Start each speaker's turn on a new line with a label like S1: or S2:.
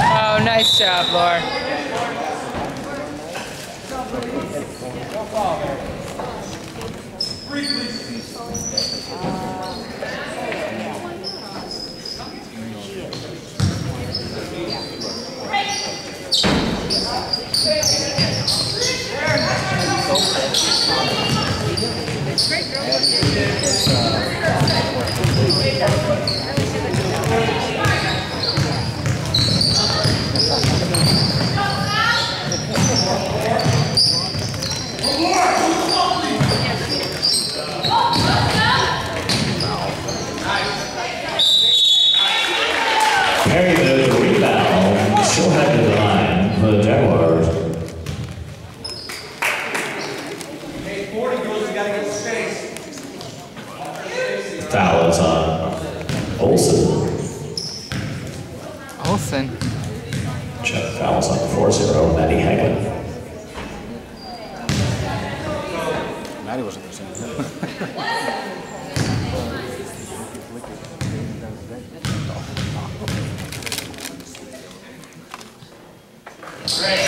S1: Oh, nice job, Laura.
S2: Foul on Olson.
S1: Olson.
S2: Chuck fouls on 4-0,
S3: Haglin. Wasn't listening. Great.